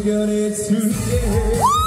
gonna tune in.